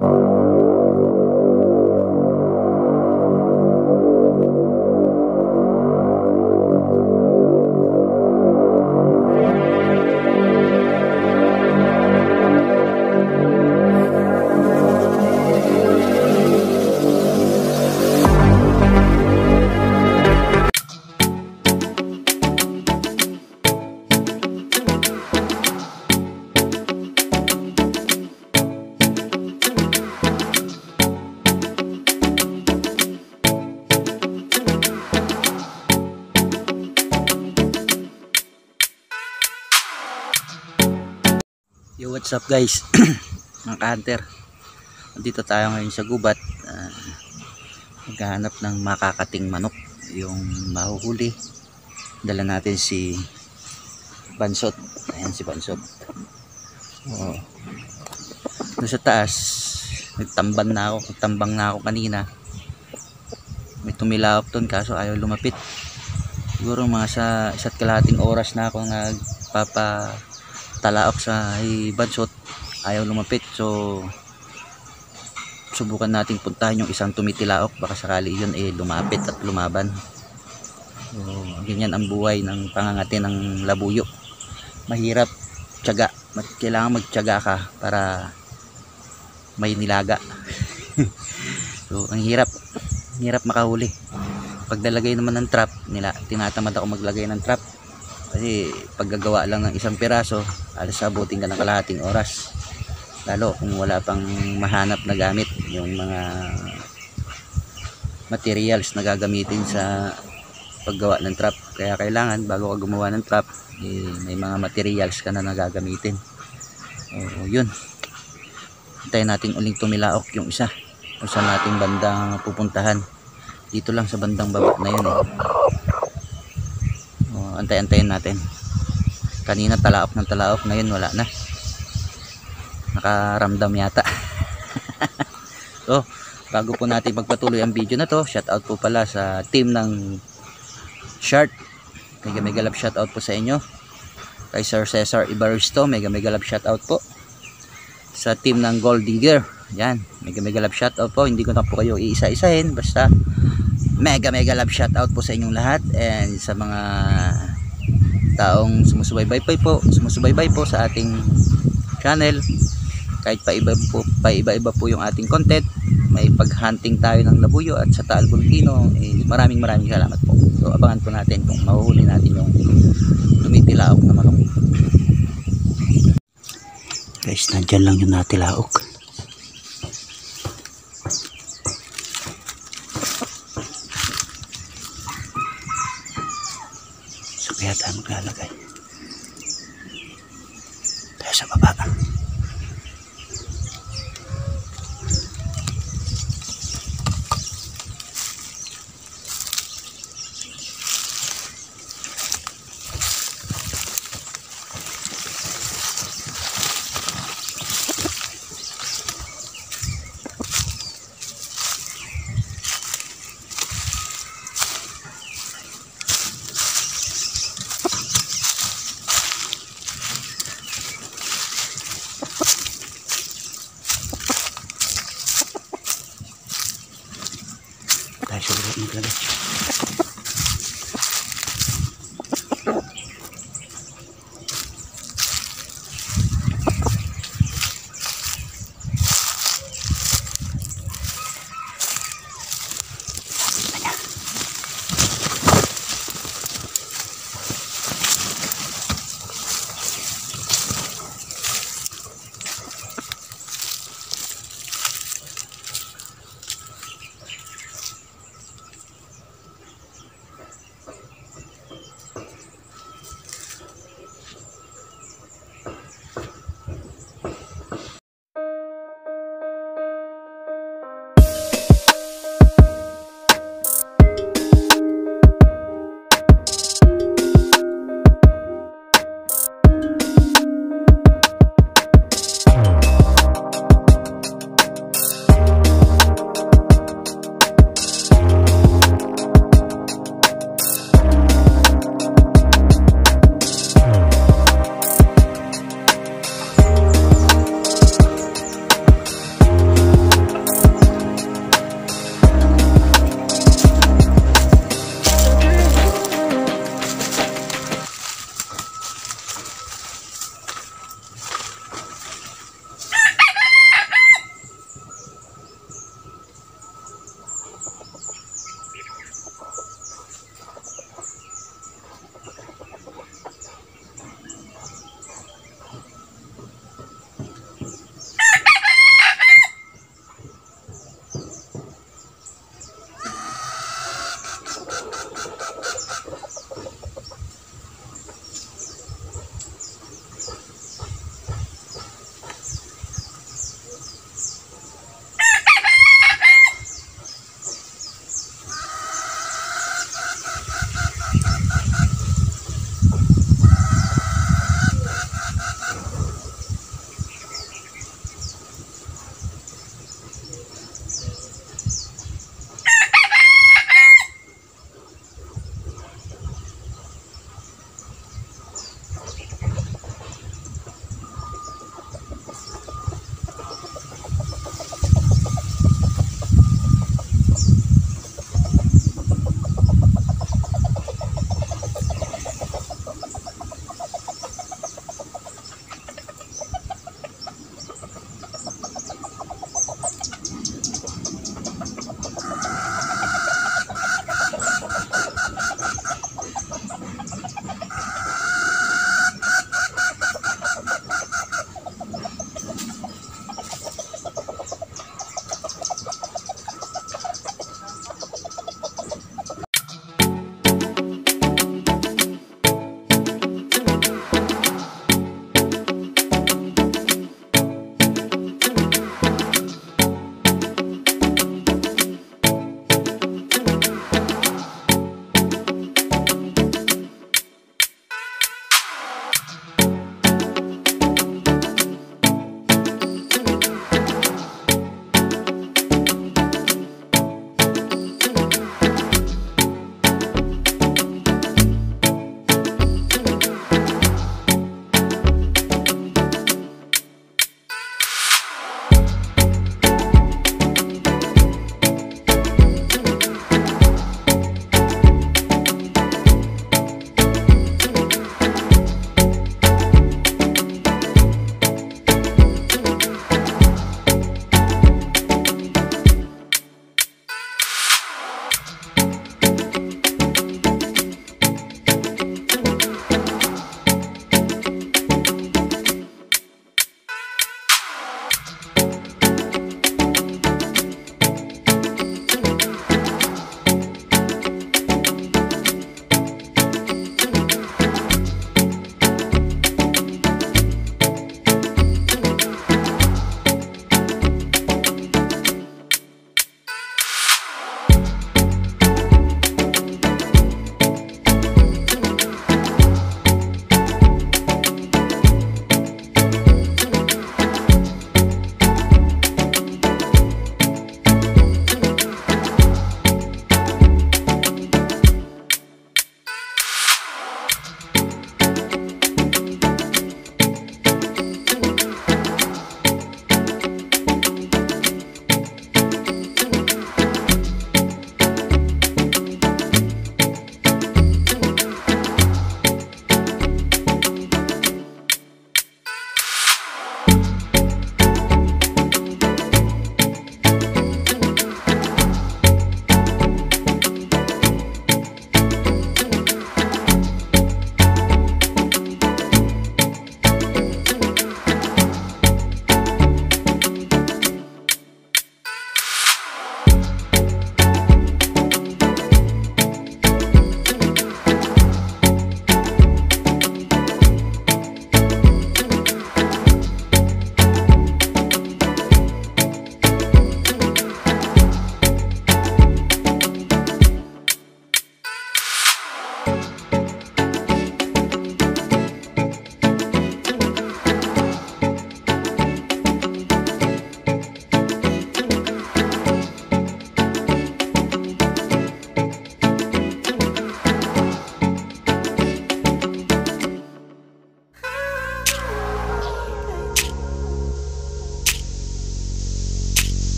Uh... what's up guys? mga ka-hunter. Dito tayo ngayon sa gubat. Uh, maghahanap ng makakating manok. Yung mahuhuli. Dala natin si Bansot. Ayan si Bansot. Oh. Doon sa taas, nagtamban na ako. Nagtambang na ako kanina. May tumilawak doon kaso ayaw lumapit. Siguro mga sa isa't kalahating oras na ako nagpapa talaok sa bansot ayaw lumapit so subukan nating puntahan yung isang tumitilaok. Baka sakali yun eh lumapit at lumaban. So ganyan ang buhay ng pangangati ng labuyo. Mahirap tiyaga. Kailangan magtiyaga ka para may nilaga. So ang hirap. Hirap makahuli. Pagdalagay naman ng trap nila tinatamad ako maglagay ng trap kasi paggagawa lang ng isang piraso alas abutin ka ng kalahating oras. Lalo kung wala pang mahanap na gamit yung mga materials na gagamitin sa paggawa ng trap. Kaya kailangan bago ka gumawa ng trap eh, may mga materials ka na nagagamitin. O yun. Hintayin natin uling tumilaok yung isa kung saan nating bandang pupuntahan. Dito lang sa bandang baba na yun eh antay-antayin natin. Kanina talaok ng talaok ngayon wala na. Nakaramdam yata. So bago po natin magpatuloy ang video na to shout out po pala sa team ng Shart mega mega love shout out po sa inyo. Kay Sir Cesar Ibaristo mega mega love shout out po. Sa team ng Gold Digger yan mega mega love shout out po. Hindi ko na po kayo iisa-isahin. Basta mega mega love shout out po sa inyong lahat. And sa mga taong sumusubaybay po sumusubaybay po sa ating channel. Kahit pa iba po pa iba-iba po yung ating content may paghunting tayo ng labuyo at sa Taal Volcano eh, maraming maraming salamat po. So abangan po natin kung mahuhuli natin yung tumitilaok na manok. Guys nandyan lang yung natilaok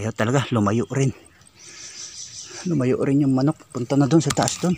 ayaw talaga, lumayo rin. Lumayo rin yung manok. Punta na doon sa taas doon.